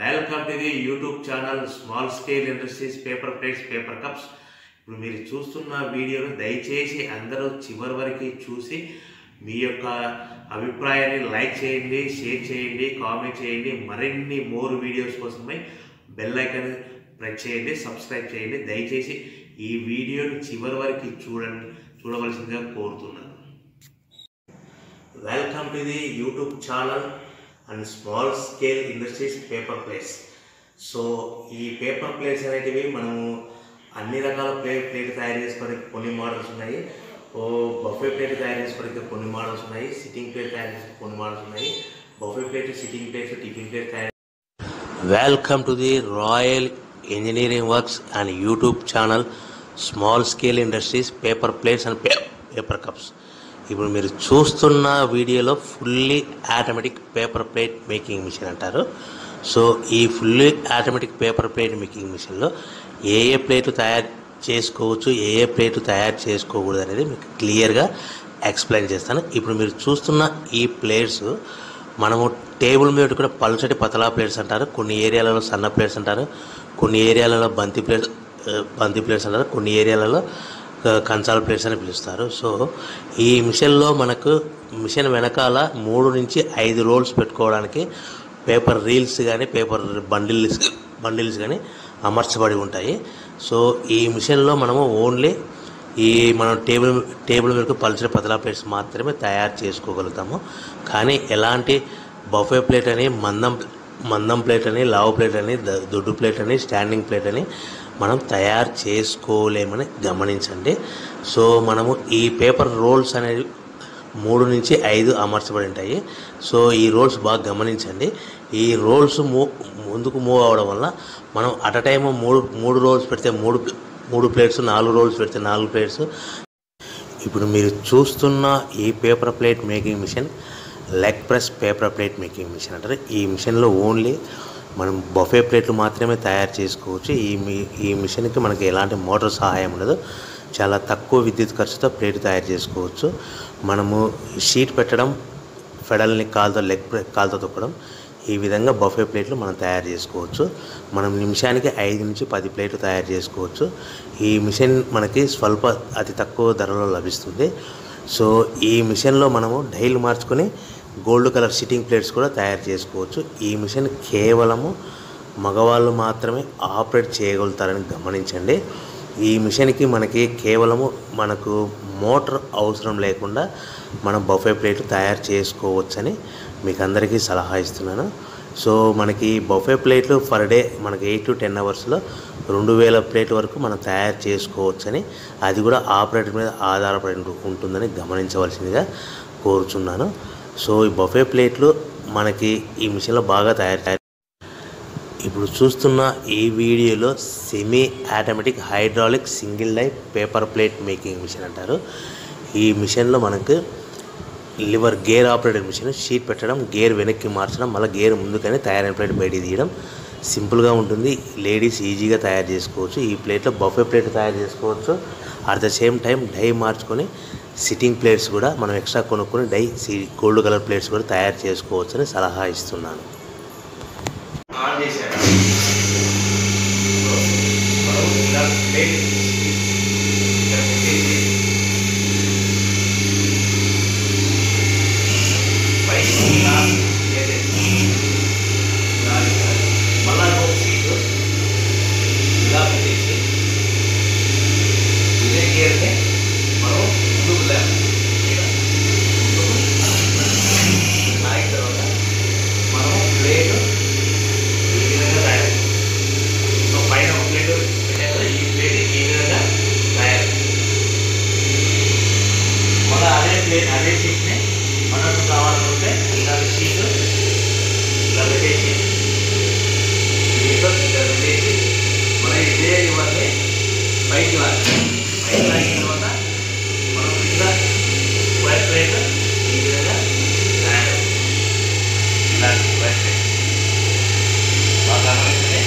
Welcome to the YouTube channel small scale industries paper plates paper cups. ఇప్పుడు మీరు చూస్తున్న వీడియోను దయచేసి అందరూ చివరి వరకు చూసి మీ యొక్క అభిప్రాయాన్ని లైక్ చేయండి షేర్ చేయండి కామెంట్ చేయండి. మరిన్ని మోర్ వీడియోస్ కోసమై బెల్ ఐకాన్ ప్రెస్ చేయండి సబ్స్క్రైబ్ చేయండి. దయచేసి ఈ వీడియోని చివరి వరకు చూడండి చూడవలసిందిగా కోరుతున్నాను. Welcome to the YouTube channel and small scale industries paper plates so ఈ పేపర్ ప్లేట్స్ అనేటివి మనము అన్ని రకాల ప్లే ప్లేట్ తయారు చేసుకోవడానికి కొన్ని మోడల్స్ ఉన్నాయి. ఓ బఫే ప్లేట్ తయారు చేసుకోవడానికి కొన్ని మోడల్స్ ఉన్నాయి. సిట్టింగ్ ప్లేట్ తయారు చేసుకోవడానికి కొన్ని మోడల్స్ ఉన్నాయి. Buffet plate sitting plates tiffin plate తయారు welcome to the royal engineering works and YouTube channel small scale industries paper plates and paper cups ఇప్పుడు మీరు చూస్తున్న వీడియోలో fully automatic paper plate making machine అంటారు. సో ఈ fully automatic paper plate making మిషన్లో ఏ ఏ ప్లేట్లు తయారు చేసుకోవచ్చు ఏ ఏ ప్లేట్లు తయారు చేసుకోకూడదు అనేది మీకు క్లియర్గా ఎక్స్ప్లెయిన్ చేస్తాను. ఇప్పుడు మీరు చూస్తున్న ఈ ప్లేట్స్ మనము టేబుల్ మీద కూడా పలుచటి పతలా ప్లేట్స్ అంటారు. కొన్ని ఏరియాలలో సన్న ప్లేట్స్ అంటారు. కొన్ని ఏరియాలలో బంతి ప్లేట్స్ uh, బంతి ప్లేట్స్ అంటారు. కొన్ని ఏరియాలలో కంచాల ప్లేట్స్ అని పిలుస్తారు. సో ఈ మిషన్లో మనకు మిషన్ వెనకాల మూడు నుంచి ఐదు రోల్స్ పెట్టుకోవడానికి పేపర్ రీల్స్ కానీ పేపర్ బండిల్స్ బండిల్స్ కానీ అమర్చబడి ఉంటాయి. సో ఈ మిషన్లో మనము ఓన్లీ ఈ మనం టేబుల్ టేబుల్ మీద పలిచిన పతలా ప్లేట్స్ మాత్రమే తయారు చేసుకోగలుగుతాము. కానీ ఎలాంటి బఫే ప్లేట్ అని మందం మందం ప్లేట్ అని లావు ప్లేట్ అని దొడ్డు ప్లేట్ అని స్టాండింగ్ ప్లేట్ అని మనం తయారు చేసుకోలేమని గమనించండి. సో మనము ఈ పేపర్ రోల్స్ అనేవి మూడు నుంచి ఐదు అమర్చబడి ఉంటాయి. సో ఈ రోల్స్ బాగా గమనించండి. ఈ రోల్స్ మూ ముందుకు మూవ్ అవ్వడం వల్ల మనం అట్ అ టైమ్ మూడు మూడు రోల్స్ పెడితే మూడు మూడు ప్లేట్స్ నాలుగు రోల్స్ పెడితే నాలుగు ప్లేట్స్. ఇప్పుడు మీరు చూస్తున్న ఈ paper plate making machine leg press paper plate making machine అంటారు. ఈ మిషన్లో ఓన్లీ మనం బఫే ప్లేట్లు మాత్రమే తయారు చేసుకోవచ్చు. ఈ మీ ఈ మిషన్కి మనకి ఎలాంటి మోటార్ సహాయం ఉండదు. చాలా తక్కువ విద్యుత్ ఖర్చుతో ప్లేట్ తయారు చేసుకోవచ్చు. మనము షీట్ పెట్టడం ఫెడల్ని కాలుతో లెగ్ కాలుతో తొక్కడం ఈ విధంగా బఫే ప్లేట్లు మనం తయారు చేసుకోవచ్చు. మనం నిమిషానికి ఐదు నుంచి పది ప్లేట్లు తయారు చేసుకోవచ్చు. ఈ మిషన్ మనకి స్వల్ప అతి తక్కువ ధరలో లభిస్తుంది. సో ఈ మిషన్లో మనము డైలు మార్చుకొని గోల్డ్ కలర్ సిట్టింగ్ ప్లేట్స్ కూడా తయారు చేసుకోవచ్చు. ఈ మిషన్ కేవలము మగవాళ్ళు మాత్రమే ఆపరేట్ చేయగలుగుతారని గమనించండి. ఈ మిషన్కి మనకి కేవలము మనకు మోటార్ అవసరం లేకుండా మనం బఫే ప్లేట్ తయారు చేసుకోవచ్చని మీకు అందరికీ సలహా ఇస్తున్నాను. సో మనకి బఫే ప్లేట్లు ఫర్ డే మనకి ఎయిట్ టు టెన్ అవర్స్లో రెండు వేల ప్లేట్ వరకు మనం తయారు చేసుకోవచ్చని అది కూడా ఆపరేటర్ మీద ఆధారపడి ఉంటుందని గమనించవలసిందిగా కోరుచున్నాను. సో ఈ బఫే ప్లేట్లు మనకి ఈ మిషన్లో బాగా తయారు ఇప్పుడు చూస్తున్న ఈ వీడియోలో semi automatic hydraulic single life paper plate making machine అంటారు. ఈ మిషన్లో మనకు lever gear operated machine sheet పెట్టడం గేర్ వెనక్కి మార్చడం మళ్ళీ గేర్ ముందుకనే తయారైన ప్లేట్ బయటికి తీయడం సింపుల్గా ఉంటుంది. లేడీస్ ఈజీగా తయారు చేసుకోవచ్చు. ఈ ప్లేట్లో బఫే ప్లేట్ తయారు చేసుకోవచ్చు. At the same time die మార్చుకొని సిట్టింగ్ ప్లేట్స్ కూడా మనం ఎక్స్ట్రా కొనుక్కొని డై గోల్డ్ కలర్ ప్లేట్స్ కూడా తయారు చేసుకోవచ్చని సలహా ఇస్తున్నాను. ఆన్ చేశాను మనం ఇలా ప్లేట్ ఇక్కడ పెట్టేసి పైకి ఇలా ఏదైతే ఇలా ఇక్కడ మళ్ళా ఒక సీటు ఇలా పెట్టేసి ఇదే గేర్ని మనం ముందుకు లేపాలి ఇలా ముందుకు లాగిన తర్వాత మనం ప్లేట్ ఈ విధంగా తయారు సో పైన ఒక ప్లేట్ పెట్టాం కదా ఈ ప్లేట్ ఈ విధంగా తయారు మళ్ళీ అదే ప్లేట్ అదే షీట్ని మనకు కావాలనుకుంటే ఇలాంటి షీట్ ఇలా పెట్టేసి దీంట్లో ఇలా పెట్టేసి మనం ఇదే ఇవన్నీ పైకి లాగాలి పైకి లాగిన తర్వాత మనం కింద వైట్ ప్లేట్ ఈ విధంగా తయారు ఇలాంటి వైట్ ప్లేట్ బాగా గమనించండి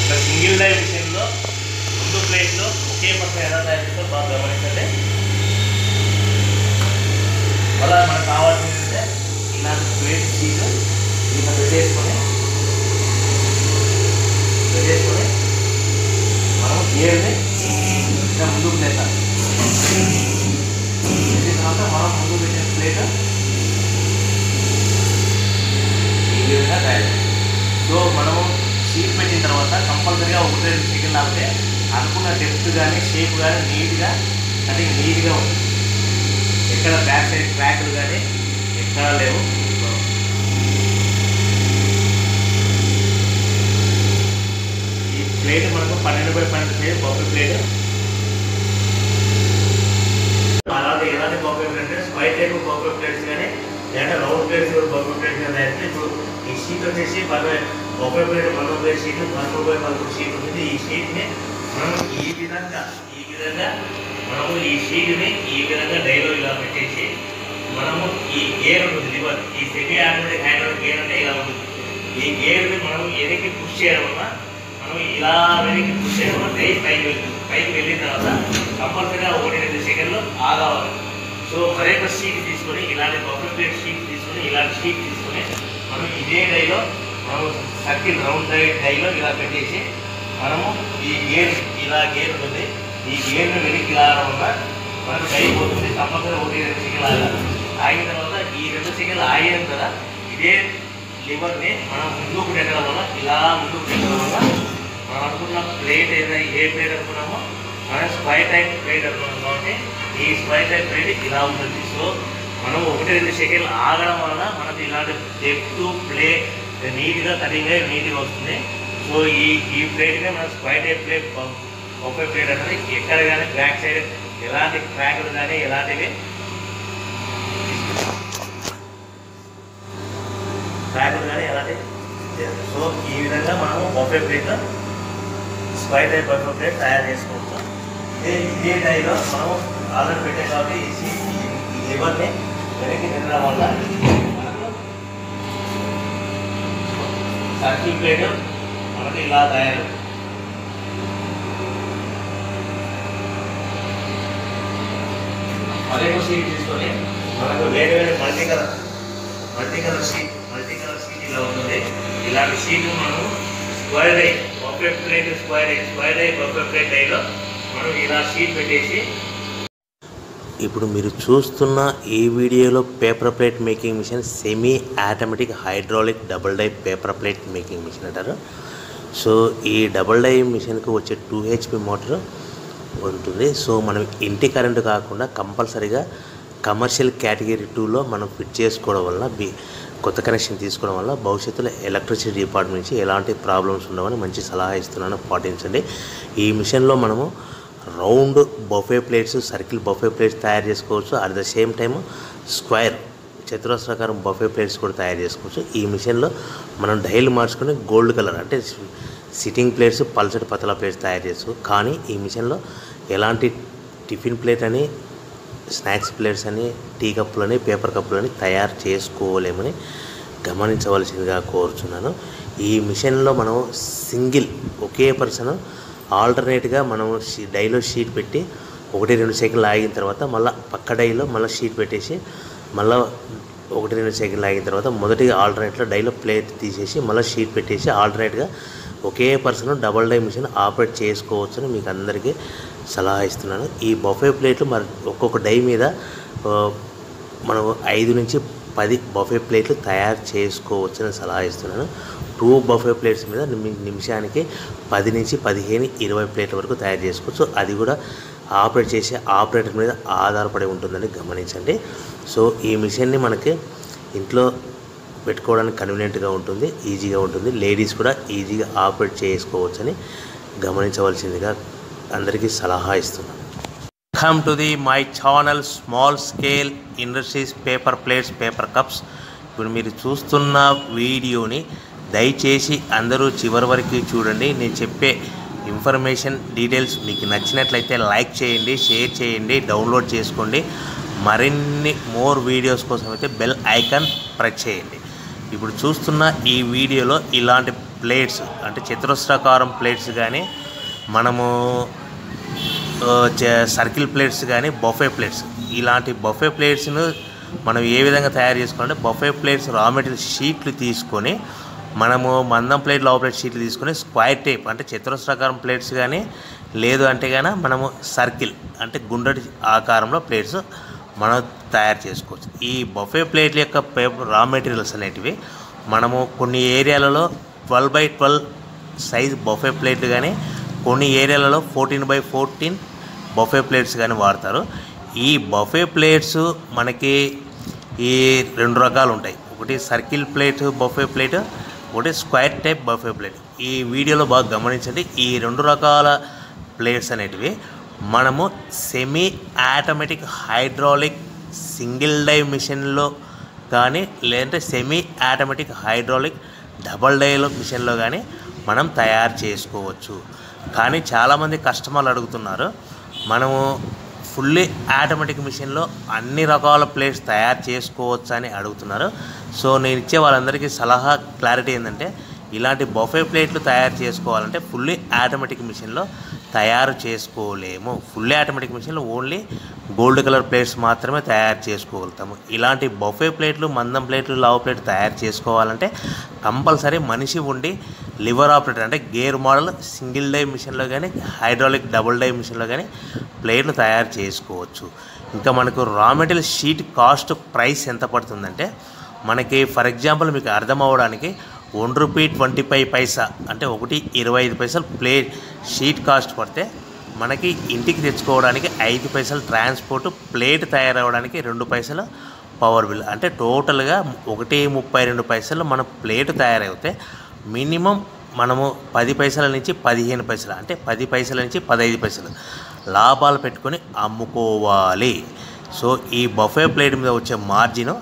ఒక సింగిల్ డై మిషన్లో ముందు ప్లేట్లో ఒకే పక్క ఎలా తయారు చేస్తారో బాగా గమనించండి మళ్ళీ మనకు కావాల్సింది ఇలాంటి ప్లేట్ షీట్ ఇలా పెట్టేసుకొని తర్వాత కంపల్సరీగా ఒకటి అనుకున్న డెప్త్ కానీ షేప్ కానీ నీట్గా కటింగ్ నీట్గా ఉంది ఎక్కడ బ్యాక్ సైడ్ ట్రాక్లు కానీ ఎక్కడ లేవు. ఈ ప్లేట్ మనకు పన్నెండు బై పన్నెండు ప్లేట్ బొబ్బి ప్లేట్ అలాగే ఎలాంటి బొబ్బి ప్లేట్ అంటే స్క్వైర్ టైప్ బొబ్బి ప్లేట్స్ కానీ లేదంటే రౌండ్ ప్లేట్స్ బొబ్బి ప్లేట్స్ కానీ అయితే ఇప్పుడు షీట్ వచ్చేసి పదవై ముప్పై బై నలభై బై షీట్ పదమూడు బై పదమూడు షీట్ ఉంటుంది ఈ షీట్ని మనం ఈ విధంగా ఈ విధంగా మనము ఈ షీట్ని ఈ విధంగా డైలో ఇలా పెట్టేసి మనము ఈ గేర్ ఉంటుంది లివర్ ఈ సెమీ ఆటోమేటిక్ హ్యాండ్ గేర్ అంటే ఇలా ఉంటుంది. ఈ గేర్ని మనం ఎదికి పుష్ చేయడం వల్ల మనం ఇలా వెనక్కి పుష్ చేయడం వల్ల డై పైకి వెళ్తుంది. పైకి వెళ్ళిన తర్వాత కంపల్సరీగా ఒకటి రెండు సెకండ్లు ఆగవాలి సో మరొక షీట్ తీసుకొని ఇలాంటి బఫర్ ప్లేట్ షీట్ తీసుకొని ఇలాంటి షీట్ తీసుకొని ఇదే డైలో మనం సర్కిల్ రౌండ్ డై డైలో ఇలా పెట్టేసి మనము ఈ గేర్ ఇలా గేర్ ఉంటుంది. ఈ గేర్ను వెనక్కి లాగడం వల్ల మనకు డై పోతుంది. ఒకటి రెండు సిగ్గులు ఆగాలి ఆగిన తర్వాత ఈ రెండు సిగ్గులు ఆగిన కదా ఇదే లివర్ని మనం ముందుకు పెట్టడం వల్ల ఇలా ముందుకు పెట్టడం వల్ల మనం అనుకున్న ప్లేట్ ఏదైనా ఏ ప్లేట్ అనుకున్నామో మనం స్పై టైప్ ప్లేట్ అనుకున్నాం కాబట్టి ఈ స్పై టైప్ ప్లేట్ ఇలా ఉంటుంది. సో మనం ఒకటి రెండు సెకండ్లు ఆగడం వలన మనకి ఇలాంటి డెప్త్ ప్లే నీట్గా కటింగ్ అయ్యి నీట్గా వస్తుంది. సో ఈ ఈ ప్లేట్గా మనం స్క్వైట్ ఏ ప్లేట్ ఒకే ప్లేట్ అనేది ఎక్కడ కానీ బ్యాక్ సైడ్ ఎలాంటి క్రాకులు కానీ ఎలాంటివి క్రాకులు కానీ ఎలాంటి సో ఈ విధంగా మనము buffet plate square type buffet plate తయారు చేసుకోవచ్చు. ఇదే ఇదే టైంలో మనం ఆర్డర్ పెట్టే కాబట్టి ఈ ఈ లివర్ని వెనక్కి తినడం వల్ల సర్కిల్ ప్లేట్ మనకి ఇలా తయారు మరేమో సీట్ తీసుకొని మనకు వేరే వేరే multi colour multi colour sheet multi colour sheet ఇలా ఉంటుంది ఇలాంటి షీట్ మనం square I buffet plate square I square అయ్యి బఫే ప్లేట్ ఐలో మనం ఇలా షీట్ పెట్టేసి ఇప్పుడు మీరు చూస్తున్న ఈ వీడియోలో paper plate making machine semi automatic hydraulic double die paper plate making machine అంటారు. సో ఈ డబుల్ డై మిషన్కి వచ్చే టూ హెచ్పి మోటార్ ఉంటుంది. సో మనం ఇంటి కరెంటు కాకుండా కంపల్సరీగా కమర్షియల్ కేటగిరీ టూలో మనం ఫిట్ చేసుకోవడం వల్ల బి కొత్త కనెక్షన్ తీసుకోవడం వల్ల భవిష్యత్తులో ఎలక్ట్రిసిటీ డిపార్ట్మెంట్ నుంచి ఎలాంటి ప్రాబ్లమ్స్ ఉండవని మంచి సలహా ఇస్తున్నాను పాటించండి. ఈ మిషన్లో మనము round buffet plates circle buffet plates తయారు చేసుకోవచ్చు. At the same time square చతురస్రాకారం buffet plates కూడా తయారు చేసుకోవచ్చు. ఈ మిషన్లో మనం డైల్ మార్చుకుని గోల్డ్ కలర్ అంటే సిట్టింగ్ ప్లేట్స్ పల్సటి పతల ప్లేట్స్ తయారు చేసు కానీ ఈ మిషన్లో ఎలాంటి టిఫిన్ ప్లేట్ అని స్నాక్స్ ప్లేట్స్ అని టీ కప్పులని పేపర్ కప్పులని తయారు చేసుకోలేమని గమనించవలసిందిగా కోరుచున్నాను. ఈ మిషన్లో మనం సింగిల్ ఒకే పర్సన్ ఆల్టర్నేట్గా మనం షీ- డైలో షీట్ పెట్టి ఒకటి రెండు సెకండ్లు ఆగిన తర్వాత మళ్ళీ పక్క డైలో మళ్ళీ షీట్ పెట్టేసి మళ్ళీ ఒకటి రెండు సెకండ్లు ఆగిన తర్వాత మొదటి ఆల్టర్నేట్లో డైలో ప్లేట్ తీసేసి మళ్ళీ షీట్ పెట్టేసి ఆల్టర్నేట్గా ఒకే person double die machine operate చేసుకోవచ్చని మీకు అందరికీ సలహా ఇస్తున్నాను. ఈ బఫే ప్లేట్లు మరి ఒక్కొక్క డై మీద మనం ఐదు నుంచి పది బఫే ప్లేట్లు తయారు చేసుకోవచ్చని సలహా ఇస్తున్నాను. టూ బఫే ప్లేట్స్ మీద నిమి- నిమిషానికి పది నుంచి పదిహేను ఇరవై ప్లేట్ల వరకు తయారు చేసుకోవచ్చు. అది కూడా ఆపరేట్ చేసే ఆపరేటర్ మీద ఆధారపడి ఉంటుందని గమనించండి. సో ఈ మిషన్ని మనకి ఇంట్లో పెట్టుకోవడానికి కన్వీనియంట్గా ఉంటుంది ఈజీగా ఉంటుంది. లేడీస్ కూడా ఈజీగా ఆపరేట్ చేసుకోవచ్చని గమనించవలసిందిగా అందరికీ సలహా ఇస్తున్నాను. Welcome to the my channel small scale industries paper plates paper cups ఇప్పుడు మీరు చూస్తున్న వీడియోని దయచేసి అందరూ చివరి వరకు చూడండి. నేను చెప్పే ఇన్ఫర్మేషన్ డీటెయిల్స్ మీకు నచ్చినట్లయితే లైక్ చేయండి షేర్ చేయండి డౌన్లోడ్ చేసుకోండి. మరిన్ని మోర్ వీడియోస్ కోసం అయితే బెల్ ఐకాన్ ప్రెస్ చేయండి. ఇప్పుడు చూస్తున్న ఈ వీడియోలో ఇలాంటి ప్లేట్స్ అంటే చతురస్రాకారం ప్లేట్స్ కానీ మనము సర్కిల్ ప్లేట్స్ కానీ బఫే ప్లేట్స్. ఇలాంటి బఫే ప్లేట్స్ను మనం ఏ విధంగా తయారు చేసుకోవాలంటే బఫే ప్లేట్స్ రా మెటీరియల్ షీట్లు తీసుకొని మనము మందం ప్లేట్ లోపల షీట్లు తీసుకొని స్క్వైర్ టేప్ అంటే చతురస్రాకారం ప్లేట్స్ కానీ లేదు అంటే కానీ మనము సర్కిల్ అంటే గుండ్రటి ఆకారంలో ప్లేట్స్ మనం తయారు చేసుకోవచ్చు. ఈ బఫే ప్లేట్ల యొక్క పేపర్ రా మెటీరియల్స్ అనేటివి మనము కొన్ని ఏరియాలలో twelve by twelve size buffet ప్లేట్లు కానీ కొన్ని ఏరియాలలో fourteen by fourteen buffet plates కానీ వాడతారు. ఈ బఫే ప్లేట్స్ మనకి ఈ రెండు రకాలు ఉంటాయి. ఒకటి సర్కిల్ ప్లేట్ బఫే ప్లేట్ ఒకటి స్క్వేర్ టైప్ బఫే ప్లేట్ ఈ వీడియోలో బాగా గమనించండి. ఈ రెండు రకాల ప్లేట్స్ అనేటివి మనము semi automatic hydraulic single die మిషన్లో కానీ లేదంటే సెమీ ఆటోమేటిక్ హైడ్రాలిక్ డబల్ డైలో మిషన్లో కానీ మనం తయారు చేసుకోవచ్చు. కానీ చాలామంది కస్టమర్లు అడుగుతున్నారు మనము ఫుల్లీ ఆటోమేటిక్ మిషన్లో అన్ని రకాల ప్లేట్స్ తయారు చేసుకోవచ్చు అని అడుగుతున్నారు. సో నేను ఇచ్చే వాళ్ళందరికీ సలహా క్లారిటీ ఏంటంటే ఇలాంటి బఫే ప్లేట్లు తయారు చేసుకోవాలంటే ఫుల్లీ ఆటోమేటిక్ మిషన్లో తయారు చేసుకోలేము. ఫుల్లీ ఆటోమేటిక్ మిషన్లో ఓన్లీ గోల్డ్ కలర్ ప్లేట్స్ మాత్రమే తయారు చేసుకోగలుగుతాము. ఇలాంటి బఫే ప్లేట్లు మందం ప్లేట్లు లావు ప్లేట్ తయారు చేసుకోవాలంటే కంపల్సరీ మనిషి ఉండి లివర్ ఆపరేటర్ అంటే గేర్ మోడల్ సింగిల్ డై మిషన్లో కానీ హైడ్రాలిక్ డబుల్ డై మిషన్లో కానీ ప్లేట్లు తయారు చేసుకోవచ్చు. ఇంకా మనకు రా మెటీరియల్ షీట్ కాస్ట్ ప్రైస్ ఎంత పడుతుందంటే మనకి ఫర్ ఎగ్జాంపుల్ మీకు అర్థం అవ్వడానికి one rupee twenty five paisa అంటే ఒకటి ఇరవై ఐదు పైసలు ప్లేట్ షీట్ కాస్ట్ పడితే మనకి ఇంటికి తెచ్చుకోవడానికి ఐదు పైసలు ట్రాన్స్పోర్ట్ ప్లేట్ తయారవడానికి రెండు పైసలు పవర్ బిల్. అంటే టోటల్గా ఒకటి ముప్పై రెండు పైసలు మన ప్లేట్ తయారైతే మినిమం మనము పది పైసల నుంచి పదిహేను పైసలు అంటే పది పైసల నుంచి పదహైదు పైసలు లాభాలు పెట్టుకొని అమ్ముకోవాలి. సో ఈ బఫే ప్లేట్ మీద వచ్చే margin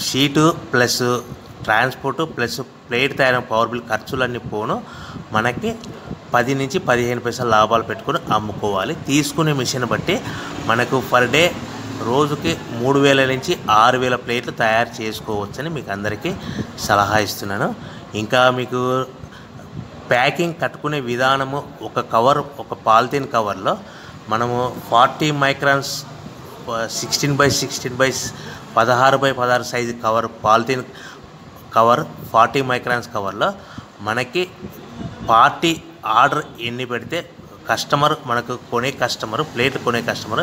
sheet plus transport plus plate తయారైన పవర్ బిల్ ఖర్చులన్నీ పోను. మనకి పది నుంచి పదిహేను పైసలు లాభాలు పెట్టుకొని అమ్ముకోవాలి. తీసుకునే మిషన్ బట్టి మనకు పర్ డే రోజుకి మూడు వేల నుంచి ఆరు వేల ప్లేట్లు తయారు చేసుకోవచ్చని మీకు అందరికీ సలహా ఇస్తున్నాను. ఇంకా మీకు ప్యాకింగ్ కట్టుకునే విధానము ఒక కవర్ ఒక పాలిథిన్ కవర్లో మనము forty microns sixteen by sixteen by పదహారు బై పదహారు size cover polythene cover forty microns కవర్లో మనకి పార్టీ ఆర్డర్ ఎన్ని పెడితే కస్టమర్ మనకు కొనే కస్టమర్ ప్లేట్ కొనే కస్టమర్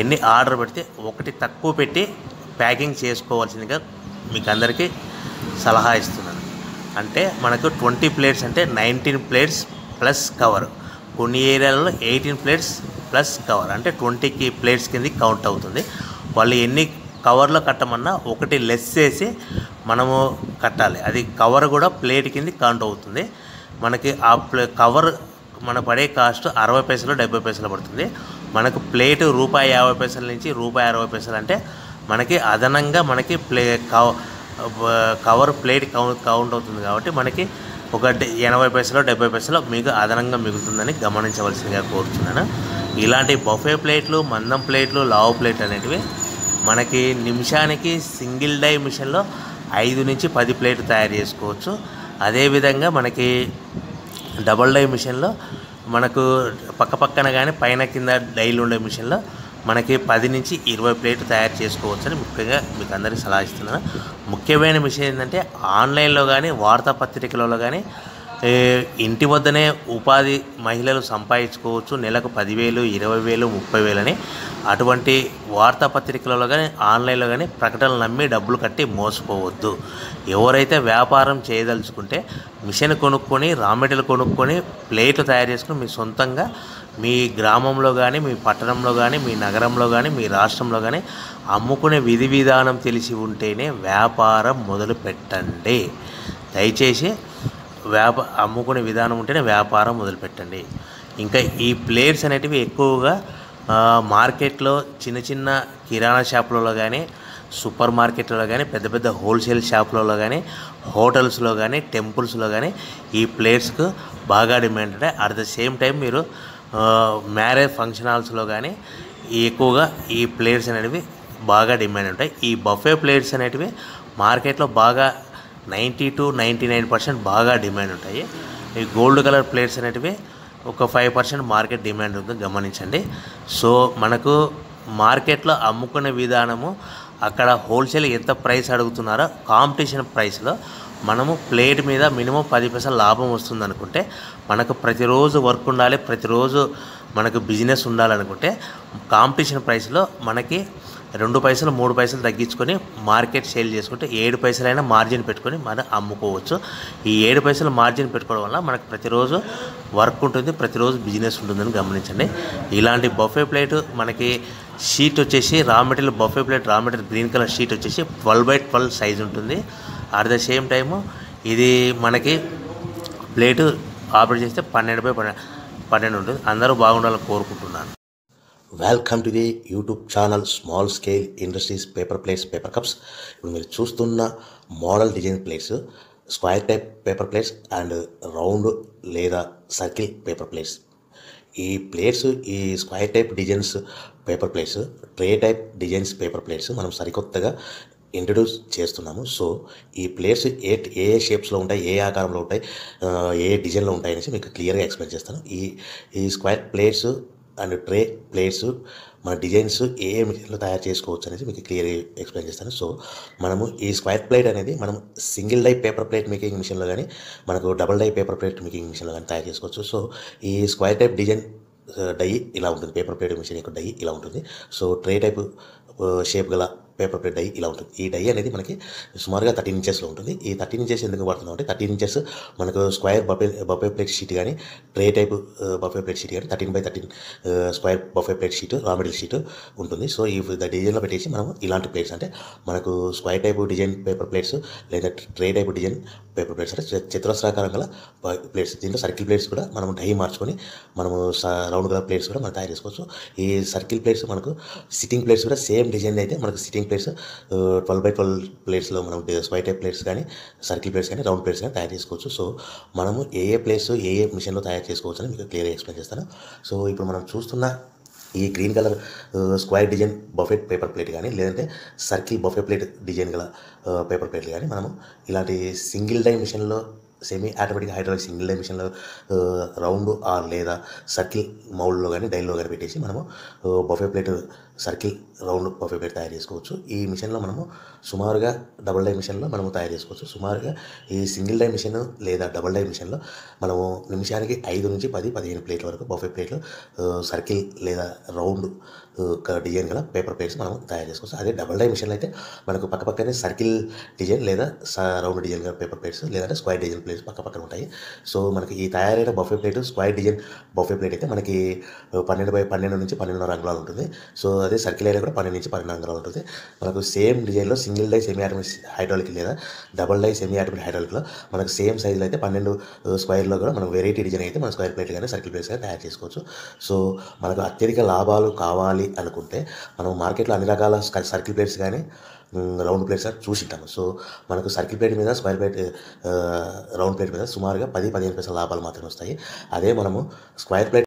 ఎన్ని ఆర్డర్ పెడితే ఒకటి తక్కువ పెట్టి ప్యాకింగ్ చేసుకోవాల్సిందిగా మీకు అందరికీ సలహా ఇస్తున్నాను. అంటే మనకు ట్వంటీ ప్లేట్స్ అంటే నైన్టీన్ ప్లేట్స్ ప్లస్ కవర్ కొన్ని ఏరియాలలో ఎయిటీన్ ప్లేట్స్ ప్లస్ కవర్ అంటే ట్వంటీకి ప్లేట్స్ కింద కౌంట్ అవుతుంది. వాళ్ళు ఎన్ని కవర్లో కట్టమన్నా ఒకటి లెస్ చేసి మనము కట్టాలి. అది కవర్ కూడా ప్లేట్ కింద కౌంట్ అవుతుంది. మనకి ఆ ప్లే కవర్ మన పడే కాస్ట్ అరవై పైసలు డెబ్బై పైసలు పడుతుంది. మనకు ప్లేట్ రూపాయి యాభై పైసల నుంచి రూపాయి అరవై పైసలు అంటే మనకి అదనంగా మనకి play cover plate count count అవుతుంది కాబట్టి మనకి ఒక ఎనభై పైసలు డెబ్బై పైసలు మీకు అదనంగా మిగులుతుందని గమనించవలసిందిగా కోరుతున్నాను ఇలాంటి బఫే ప్లేట్లు మందం ప్లేట్లు లావు ప్లేట్ అనేటివి మనకి నిమిషానికి సింగిల్ డై మిషన్లో ఐదు నుంచి పది ప్లేట్లు తయారు చేసుకోవచ్చు. అదేవిధంగా మనకి డబల్ డై మిషన్లో మనకు పక్క పక్కన కానీ పైన కింద డైలు ఉండే మిషన్లో మనకి పది నుంచి ఇరవై ప్లేట్లు తయారు చేసుకోవచ్చని ముఖ్యంగా మీకు అందరికీ సలహా ఇస్తున్నాను. ముఖ్యమైన విషయం ఏంటంటే ఆన్లైన్లో కానీ వార్తాపత్రికలలో కానీ ఇంటి వద్దనే ఉపాధి మహిళలు సంపాదించుకోవచ్చు. నెలకు పదివేలు ఇరవై వేలు ముప్పై వేలని అటువంటి వార్తాపత్రికలలో కానీ ఆన్లైన్లో కానీ ప్రకటనలు నమ్మి డబ్బులు కట్టి మోసపోవద్దు. ఎవరైతే వ్యాపారం చేయదలుచుకుంటే మిషన్ కొనుక్కొని రా మెటీరియల్ కొనుక్కొని ప్లేట్లు తయారు చేసుకుని మీ సొంతంగా మీ గ్రామంలో కానీ మీ పట్టణంలో కానీ మీ నగరంలో కానీ మీ రాష్ట్రంలో కానీ అమ్ముకునే విధి విధానం తెలిసి ఉంటేనే వ్యాపారం మొదలు పెట్టండి దయచేసి వ్యాప అమ్ముకునే విధానం ఉంటేనే వ్యాపారం మొదలుపెట్టండి. ఇంకా ఈ ప్లేయర్స్ అనేటివి ఎక్కువగా మార్కెట్లో చిన్న చిన్న కిరాణా షాపులలో కానీ సూపర్ మార్కెట్లో కానీ పెద్ద పెద్ద హోల్సేల్ షాపులలో కానీ హోటల్స్లో కానీ టెంపుల్స్లో కానీ ఈ ప్లేట్స్కు బాగా డిమాండ్ ఉంటాయి. అట్ ద సేమ్ టైం మీరు మ్యారేజ్ ఫంక్షన్ హాల్స్లో కానీ ఎక్కువగా ఈ ప్లేట్స్ అనేటివి బాగా డిమాండ్ ఉంటాయి. ఈ బఫే ప్లేట్స్ అనేటివి మార్కెట్లో బాగా ninety to ninety nine percent బాగా డిమాండ్ ఉంటాయి. ఈ గోల్డ్ కలర్ ప్లేట్స్ అనేటివి ఒక ఫైవ్ పర్సెంట్ మార్కెట్ డిమాండ్ ఉంది గమనించండి. సో మనకు మార్కెట్లో అమ్ముకునే విధానము అక్కడ హోల్సేల్ ఎంత ప్రైస్ అడుగుతున్నారో కాంపిటీషన్ ప్రైస్లో మనము ప్లేట్ మీద మినిమం పది పైసలు లాభం వస్తుంది అనుకుంటే మనకు ప్రతిరోజు వర్క్ ఉండాలి ప్రతిరోజు మనకు బిజినెస్ ఉండాలనుకుంటే కాంపిటీషన్ ప్రైస్లో మనకి రెండు పైసలు మూడు పైసలు తగ్గించుకొని మార్కెట్ సేల్ చేసుకుంటే ఏడు పైసలైనా మార్జిన్ పెట్టుకొని మనం అమ్ముకోవచ్చు. ఈ ఏడు పైసలు మార్జిన్ పెట్టుకోవడం వల్ల మనకు ప్రతిరోజు వర్క్ ఉంటుంది ప్రతిరోజు బిజినెస్ ఉంటుందని గమనించండి. ఇలాంటి బఫే ప్లేట్ మనకి షీట్ వచ్చేసి raw material buffet plate raw material green colour sheet వచ్చేసి ట్వెల్వ్ బై ట్వెల్వ్ సైజ్ ఉంటుంది. అట్ ద సేమ్ టైము ఇది మనకి ప్లేటు ఆపరేట్ చేస్తే పన్నెండు బై పన్నెండు పన్నెండు ఉంటుంది. అందరూ బాగుండాలని కోరుకుంటున్నాను. Welcome to the YouTube channel small scale industries paper plates paper cups ఇప్పుడు మీరు చూస్తున్న model design plates square type paper plates and round లేదా సర్కిల్ పేపర్ ప్లేట్స్ ఈ ప్లేట్స్ ఈ square type designs paper plates tray type designs paper plates మనం సరికొత్తగా introduce చేస్తున్నాము. So ఈ ప్లేట్స్ ఏ ఏ షేప్స్లో ఉంటాయి ఏ ఆకారంలో ఉంటాయి ఏ డిజైన్లో ఉంటాయి అనేసి మీకు క్లియర్గా ఎక్స్ప్లెయిన్ చేస్తాను. ఈ ఈ square plates and tray plates మన డిజైన్స్ ఏ మెటీరియల్లో తయారు చేసుకోవచ్చు అనేది మీకు క్లియర్ ఎక్స్ప్లెయిన్ చేస్తాను. సో మనము ఈ స్క్వైర్ ప్లేట్ అనేది మనం single die paper plate making మిషన్లో కానీ మనకు double die paper plate making మిషన్లో కానీ తయారు చేసుకోవచ్చు. సో ఈ స్క్వైర్ టైప్ డిజైన్ డై ఇలా ఉంటుంది. పేపర్ ప్లేట్ మిషన్ యొక్క డై ఇలా ఉంటుంది. సో ట్రే టైప్ షేప్ గల పేపర్ ప్లేట్ డై ఇలా ఉంటుంది. ఈ డై అనేది మనకి సుమారుగా థర్టీన్ ఇంచెస్లో ఉంటుంది. ఈ థర్టీన్ ఇంచెస్ ఎందుకు వాడుతున్నాం అంటే థర్టీన్ ఇంచెస్ మనకు square buffet buffet plate sheet కానీ tray type buffet plate sheet కానీ thirteen by thirteen square buffet plate sheet raw material sheet ఉంటుంది. సో ఈ డిజైన్లో పెట్టేసి మనం ఇలాంటి ప్లేట్స్ అంటే మనకు square type design paper plates లేదా tray type design paper plates అంటే చతురస్రాకారం గల ప్లేట్స్ దీంట్లో సర్కిల్ ప్లేట్స్ కూడా మనం డై మార్చుకొని మనము రౌండ్ గల ప్లేట్స్ కూడా మనం తయారు చేసుకోవచ్చు. ఈ సర్కిల్ ప్లేట్స్ మనకు సిట్టింగ్ ప్లేట్స్ కూడా సేమ్ డిజైన్ అయితే మనకు sitting plates twelve by twelve ప్లేట్స్లో మనం స్వై టైప్ ప్లేట్స్ కానీ సర్కిల్ ప్లేట్స్ కానీ రౌండ్ ప్లేట్స్ కానీ తయారు చేసుకోవచ్చు. సో మనము ఏ ఏ ప్లేట్స్ ఏ ఏ మిషన్లో తయారు చేసుకోవచ్చు అని మీకు క్లియర్గా ఎక్స్ప్లెయిన్ చేస్తాను. సో ఇప్పుడు మనం చూస్తున్న ఈ green colour square design buffet paper plate కానీ లేదంటే సర్కిల్ బఫెట్ ప్లేట్ డిజైన్ గల uh, పేపర్ ప్లేట్లు కానీ మనము ఇలాంటి సింగిల్ డై మిషన్లో semi automatic hydraulic single die మిషన్లో రౌండ్ ఆర్ లేదా సర్కిల్ మౌల్డ్లో కానీ డైల్లో కానీ పెట్టేసి మనము uh, buffet plate circle round buffet plate తయారు చేసుకోవచ్చు. ఈ మిషన్లో మనము సుమారుగా డబుల్ డై మిషన్లో మనము తయారు చేసుకోవచ్చు. సుమారుగా ఈ సింగిల్ డై మిషన్ లేదా డబుల్ డై మిషన్లో మనము నిమిషానికి ఐదు నుంచి పది పదిహేను ప్లేట్ల వరకు బఫే ప్లేట్లు సర్కిల్ లేదా రౌండ్ డిజైన్ గల పేపర్ ప్లేట్స్ మనం తయారు చేసుకోవచ్చు. అదే డబుల్ డై మిషన్లో అయితే మనకు పక్క పక్కనే సర్కిల్ డిజైన్ లేదా రౌండ్ డిజైన్ గల పేపర్ ప్లేట్స్ లేదంటే స్క్వైర్ డిజైన్ ప్లేట్స్ పక్క పక్కన ఉంటాయి. సో మనకి ఈ తయారైన buffet plate square design buffet plate అయితే మనకి పన్నెండు బై పన్నెండు నుంచి పన్నెండున్నర అంగుళాలు ఉంటుంది. సో అదే సర్కిల్ అయినా కూడా పన్నెండు నుంచి పన్నెండు అంగుళాలు ఉంటుంది. మనకు సేమ్ డిజైన్లో single die semi automatic hydraulic లేదా డబుల్ డై సెమీ ఆటోమేటిక్ హైడ్రాలిక్లో మనకు సేమ్ సైజులో అయితే పన్నెండు uh, స్క్వైర్లో కూడా మనం వెరైటీ డిజైన్ అయితే మన స్క్వైర్ ప్లేట్ కానీ సర్కిల్ ప్లేట్స్ కానీ తయారు చేసుకోవచ్చు. సో మనకు అత్యధిక లాభాలు కావాలి అనుకుంటే మనం మార్కెట్లో అన్ని రకాల సర్కిల్ ప్లేట్స్ కానీ రౌండ్ ప్లేట్స్ చూసింటాము. సో మనకు సర్కిల్ ప్లేట్ మీద స్క్వైర్ ప్లేట్ రౌండ్ ప్లేట్ మీద సుమారుగా పది పదిహేను పైసల లాభాలు మాత్రమే వస్తాయి. అదే మనము స్క్వైర్ ప్లేట్